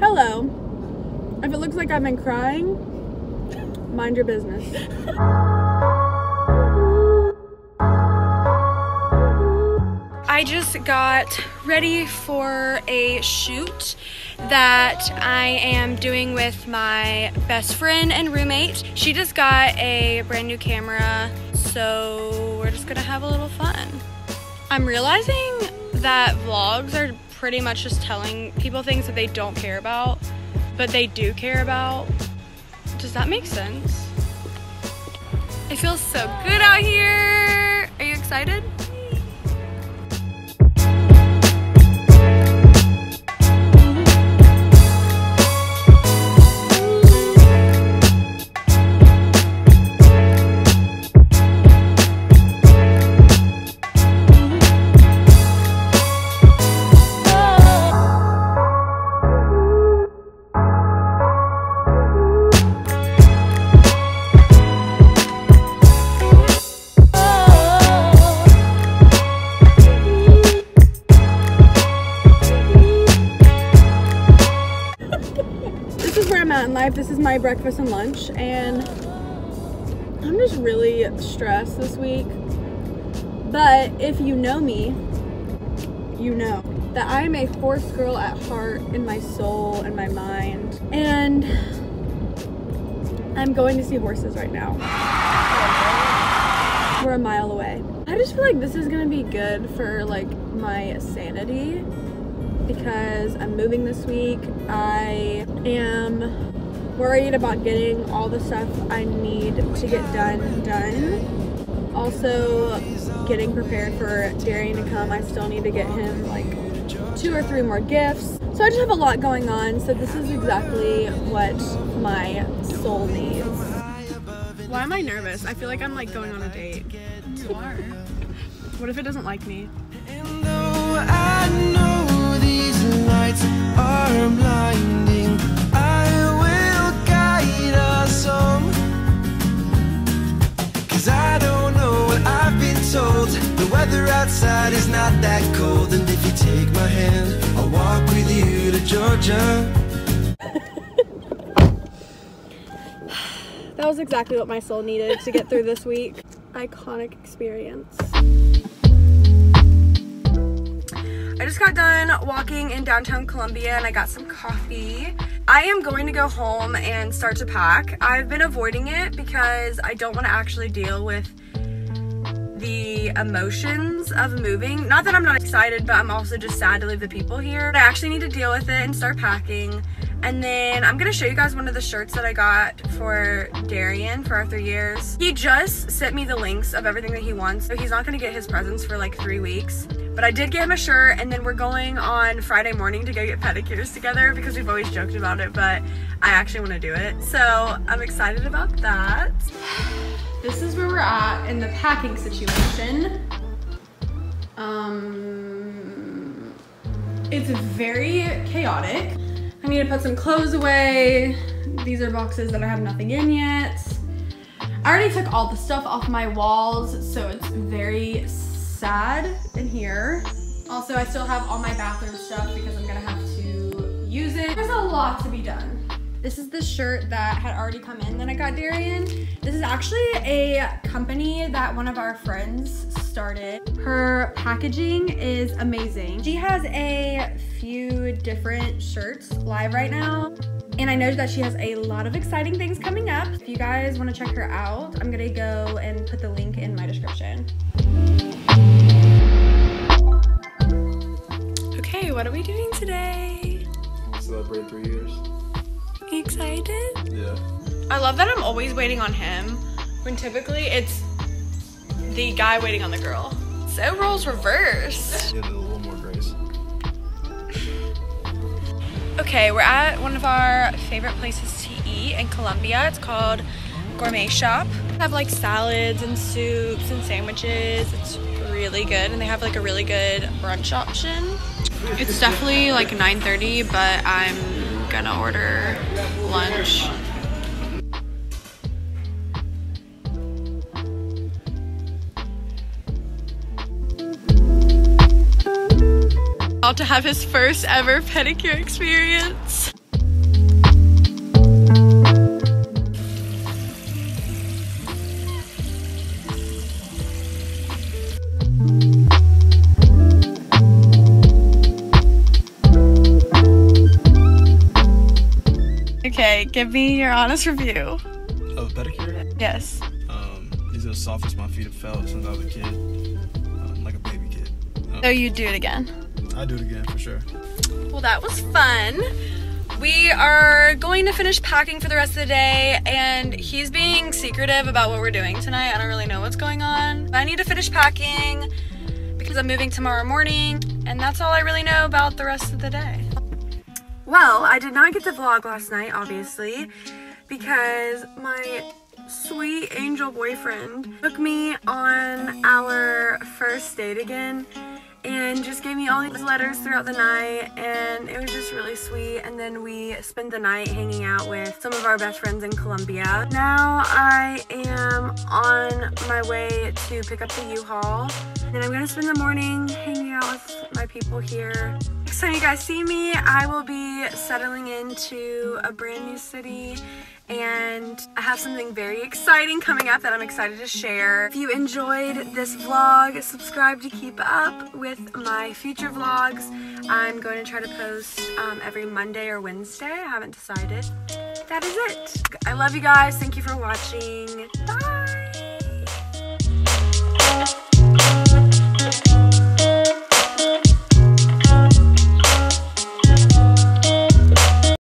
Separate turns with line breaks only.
Hello. If it looks like I've been crying, mind your business. I just got ready for a shoot that I am doing with my best friend and roommate. She just got a brand new camera, so we're just gonna have a little fun. I'm realizing that vlogs are pretty much just telling people things that they don't care about, but they do care about. Does that make sense? It feels so good out here. Are you excited? In life. This is my breakfast and lunch, and I'm just really stressed this week. But if you know me, you know that I am a horse girl at heart in my soul and my mind. And I'm going to see horses right now. We're a mile away. I just feel like this is gonna be good for like my sanity because I'm moving this week. I am worried about getting all the stuff I need to get done done. Also getting prepared for Darien to come. I still need to get him like two or three more gifts. So I just have a lot going on. So this is exactly what my soul needs. Why am I nervous? I feel like I'm like going on a date.
You are.
What if it doesn't like me?
And though I know these lights are blinding, I will guide us home. Cause I don't know what I've been told. The weather outside is not that cold. And if you take my hand, I'll walk with you to Georgia.
That was exactly what my soul needed to get through this week. Iconic experience. Just got done walking in downtown Columbia and I got some coffee. I am going to go home and start to pack. I've been avoiding it because I don't want to actually deal with the emotions of moving. Not that I'm not excited, but I'm also just sad to leave the people here. I actually need to deal with it and start packing. And then I'm gonna show you guys one of the shirts that I got for Darien for our three years. He just sent me the links of everything that he wants, so he's not gonna get his presents for like three weeks. But I did get him a shirt, and then we're going on Friday morning to go get pedicures together because we've always joked about it, but I actually wanna do it. So I'm excited about that. This is where we're at in the packing situation. Um, it's very chaotic. I need to put some clothes away. These are boxes that I have nothing in yet. I already took all the stuff off my walls, so it's very sad in here. Also, I still have all my bathroom stuff because I'm gonna have to use it. There's a lot to be done. This is the shirt that had already come in that I got Darien. This is actually a company that one of our friends started. Her packaging is amazing. She has a few different shirts live right now. And I know that she has a lot of exciting things coming up. If you guys wanna check her out, I'm gonna go and put the link in my description. Okay, what are we doing today?
Celebrate three years.
You excited?
Yeah.
I love that I'm always waiting on him when typically it's the guy waiting on the girl. So roles reversed.
Get it a little more grace.
Okay, we're at one of our favorite places to eat in Columbia. It's called Gourmet Shop. They have like salads and soups and sandwiches. It's really good and they have like a really good brunch option. It's definitely like 9.30 but I'm gonna order lunch. About to have his first ever pedicure experience. Okay, give me your honest review.
Oh, pedicure?
Yes.
Um, these are the softest my feet have felt since I was a kid. Um, like a baby kid. Um,
So you do it again.
I do it again for sure.
Well, that was fun. We are going to finish packing for the rest of the day, and he's being secretive about what we're doing tonight. I don't really know what's going on. I need to finish packing because I'm moving tomorrow morning, and that's all I really know about the rest of the day. Well, I did not get to vlog last night, obviously, because my sweet angel boyfriend took me on our first date again and just gave me all these letters throughout the night and it was just really sweet and then we spent the night hanging out with some of our best friends in Columbia. Now I am on my way to pick up the U-Haul and I'm gonna spend the morning hanging out with my people here. Next time you guys see me, I will be settling into a brand new city and I have something very exciting coming up that I'm excited to share. If you enjoyed this vlog, subscribe to keep up with my future vlogs. I'm going to try to post um, every Monday or Wednesday. I haven't decided. That is it. I love you guys. Thank you for watching. Bye.